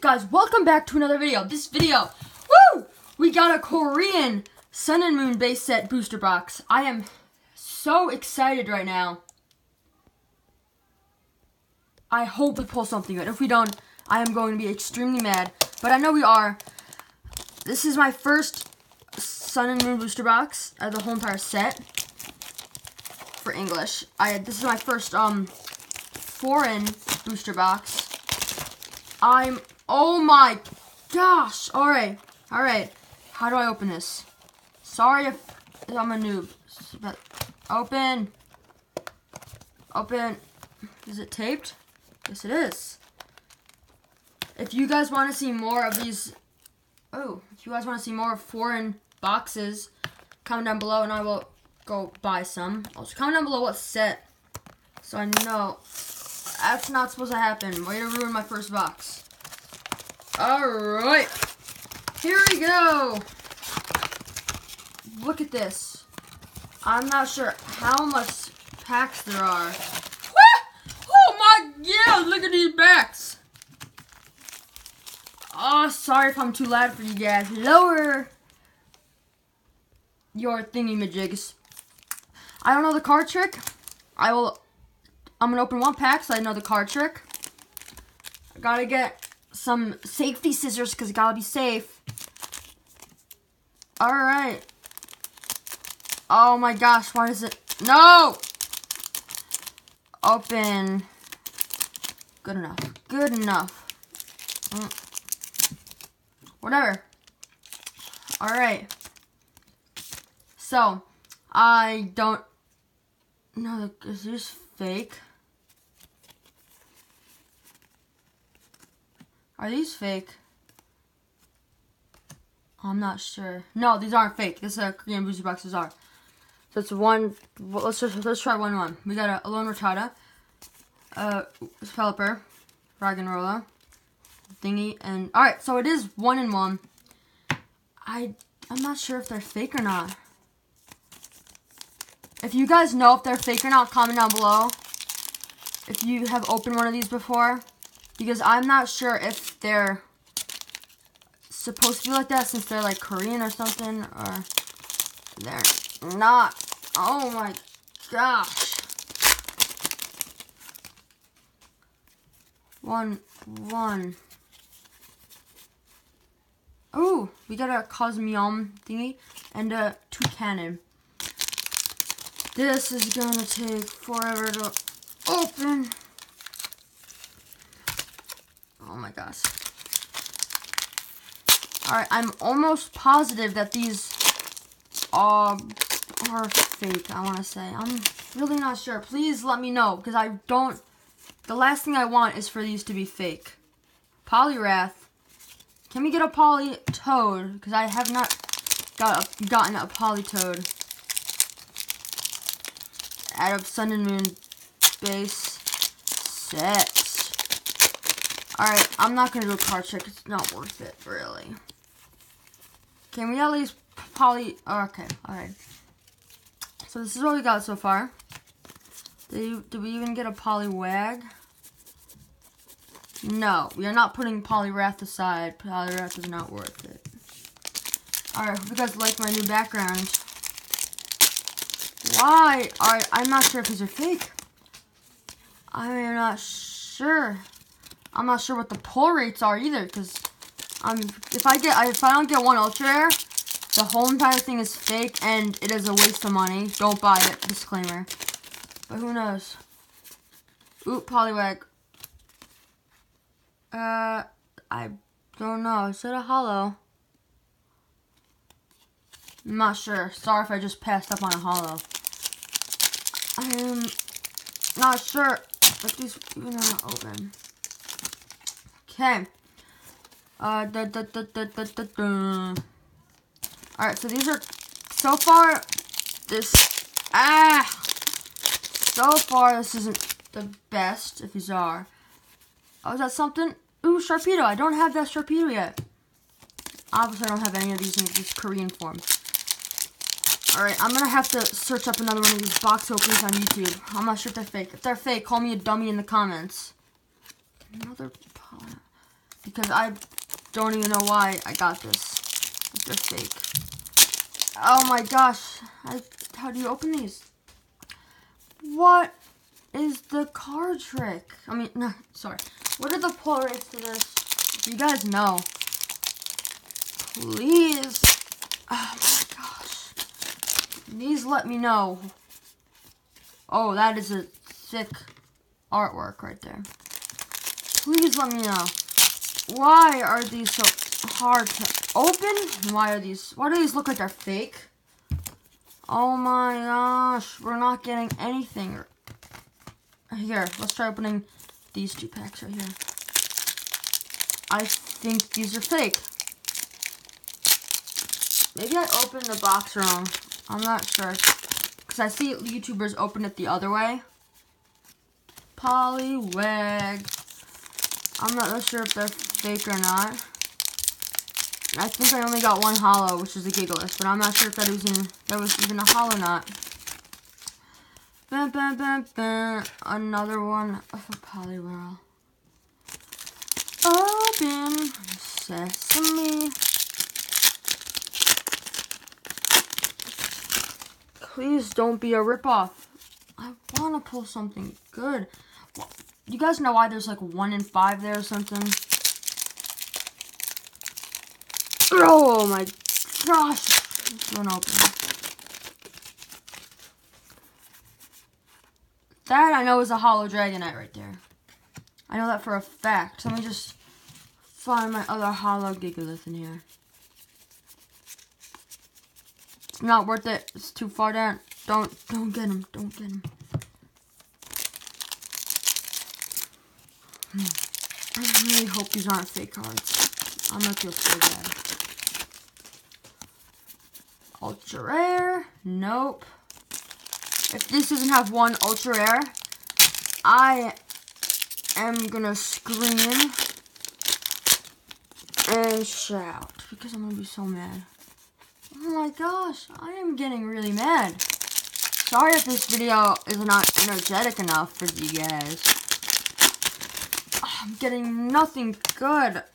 guys? Welcome back to another video. This video, woo! We got a Korean Sun and Moon base set booster box. I am so excited right now. I hope we pull something good. If we don't, I am going to be extremely mad. But I know we are. This is my first Sun and Moon booster box of the whole entire set for English. I this is my first um foreign booster box. I'm oh my gosh. All right. All right. How do I open this? Sorry if I'm a noob. But open. Open. Is it taped? Yes, it is. If you guys want to see more of these, oh, if you guys want to see more foreign boxes, comment down below and I will go buy some. Also, comment down below what set, so I know. That's not supposed to happen. Way to ruin my first box. Alright. Here we go. Look at this. I'm not sure how much packs there are. Oh my god, look at these packs. Oh, sorry if I'm too loud for you guys. Lower your thingy majigs. I don't know the card trick. I will. I'm gonna open one pack so I know the card trick. I gotta get some safety scissors because gotta be safe. All right. Oh my gosh, why is it? No! Open. Good enough. Good enough. Mm. Whatever. Alright. So, I don't... No, is this fake? Are these fake? I'm not sure. No, these aren't fake. This is a Korean booster boxes are. So it's one. Let's just let's try one one. We got a Alolan Rattata, uh, Pelipper, Roggenrola, thingy, and all right. So it is one and one. I I'm not sure if they're fake or not. If you guys know if they're fake or not, comment down below. If you have opened one of these before, because I'm not sure if they're supposed to be like that since they're like Korean or something, or they're not. Oh my gosh. One, one. Oh, we got a Cosmoem thingy and a Toucannon. This is gonna take forever to open. Oh my gosh. Alright, I'm almost positive that these uh, are fake, I want to say. I'm really not sure. Please let me know, because I don't... The last thing I want is for these to be fake. Poliwrath. Can we get a Politoed? Because I have not got a, gotten a Politoed. Out of Sun and Moon base sets. Alright, I'm not going to do a card trick. It's not worth it, really. Can we at least poly... Oh, okay, alright. So this is what we got so far. Did, you, did we even get a Poliwag? No, we are not putting Poliwrath aside. Poliwrath is not worth it. Alright, hope you guys like my new background. Why? Alright, I'm not sure if these are fake. I'm not sure. I'm not sure what the pull rates are either, because um, if I get if I don't get one ultra rare, the whole entire thing is fake and it is a waste of money. Don't buy it. Disclaimer. But who knows? Oop, Poliwag. Uh, I don't know. Is it a hollow? Not sure. Sorry if I just passed up on a hollow. I'm not sure if these even open. Okay. Uh, da. Alright, so these are, so far, this, ah, so far this isn't the best, if these are. Oh, is that something? Ooh, Sharpedo. I don't have that Sharpedo yet. Obviously, I don't have any of these in these Korean forms. Alright, I'm to have to search up another one of these box openings on YouTube. I'm not sure if they're fake. If they're fake, call me a dummy in the comments. Another because I don't even know why I got this. They're fake. Oh my gosh. I, how do you open these? What is the card trick? I mean, no, sorry. What are the pull rates to this? You guys know, please. Oh my gosh. Please let me know. Oh, that is a sick artwork right there. Please let me know. Why are these so hard to open? Why are these, why do these look like they're fake? Oh my gosh, we're not getting anything. Here, let's try opening these two packs right here. I think these are fake. Maybe I opened the box wrong. I'm not sure. Because I see YouTubers open it the other way. Poliwag. I'm not sure if they're fake or not. I think I only got one hollow, which is a Gigalith, but I'm not sure if that was in that was even a hollow or not. Another one of a Poliwhirl. Open oh, sesame. Please don't be a ripoff. I want to pull something good. You guys know why there's like one in five there or something? Oh my gosh. One open. That I know is a hollow dragonite right there. I know that for a fact. let me just find my other hollow gigalith in here. It's not worth it. It's too far down. Don't don't get him. Don't get him. Hmm. I really hope these aren't fake cards. I'm gonna feel so bad. Ultra rare. Nope. If this doesn't have one ultra rare, I am gonna scream and shout because I'm gonna be so mad. Oh my gosh, I am getting really mad. Sorry if this video is not energetic enough for you guys. I'm getting nothing good.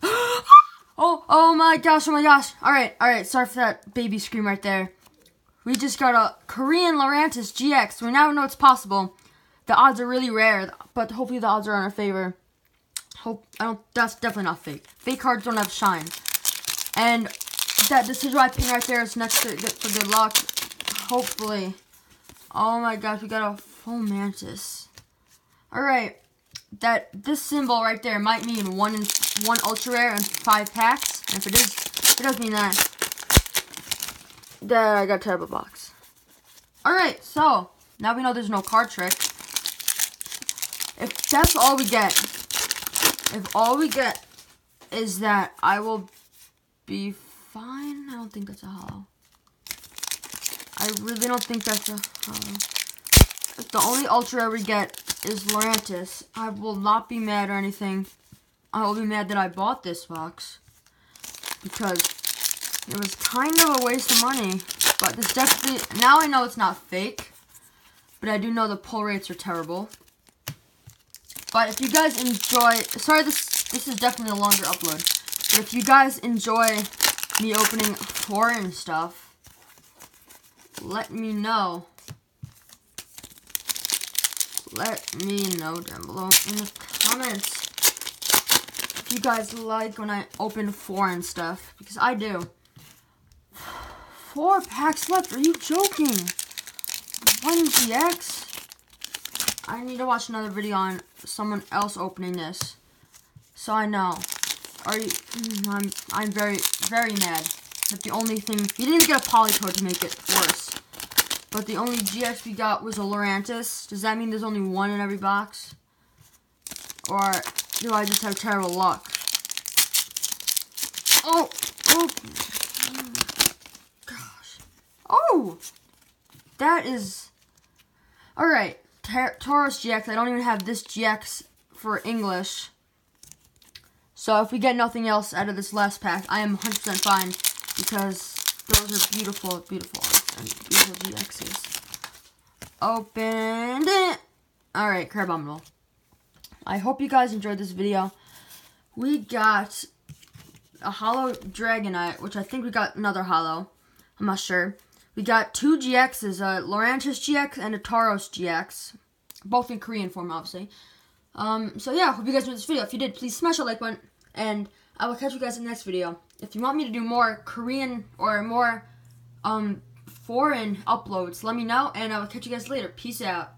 Oh Oh, oh my gosh, oh my gosh. All right, all right, sorry for that baby scream right there. We just got a Korean Lurantis GX. We now know it's possible. The odds are really rare, but hopefully the odds are in our favor. Hope I don't. That's definitely not fake. Fake cards don't have shine. And that Decidueye pin right there is next to for good luck. Hopefully. Oh my gosh, we got a Fomantis. All right, that this symbol right there might mean one in one ultra rare and five packs. And if it is, it does mean that. That I got terrible box. Alright, so now we know there's no card trick. If that's all we get, if all we get is that I will be fine. I don't think that's a hollow. I really don't think that's a hollow. If the only ultra rare we get is Lurantis, I will not be mad or anything. I will be mad that I bought this box. Because it was kind of a waste of money. But this definitely, now I know it's not fake. But I do know the pull rates are terrible. But if you guys enjoy, sorry this, this is definitely a longer upload. But if you guys enjoy me opening foreign stuff, let me know. Let me know down below in the comments you guys like when I open four and stuff, because I do. Four packs left, are you joking? One GX? I need to watch another video on someone else opening this. So I know. Are you, hmm, I'm, I'm very, very mad that the only thing, you didn't get a Politoed to make it worse. But the only GX we got was a Lurantis. Does that mean there's only one in every box? Or do I just have terrible luck? Oh! Oh! Gosh. Oh! That is... Alright. Tauros GX. I don't even have this GX for English. So if we get nothing else out of this last pack, I am 100% fine. Because those are beautiful, beautiful and beautiful GXs. Opened it! Alright, Crabominable. I hope you guys enjoyed this video. we got a hollow Dragonite, which I think we got another hollow. I'm not sure. We got two GXs, a Lurantis GX and a Tauros GX. Both in Korean form, obviously. Um, so yeah, hope you guys enjoyed this video. If you did, please smash a like button, and I will catch you guys in the next video. If you want me to do more Korean or more um, foreign uploads, let me know, and I will catch you guys later. Peace out.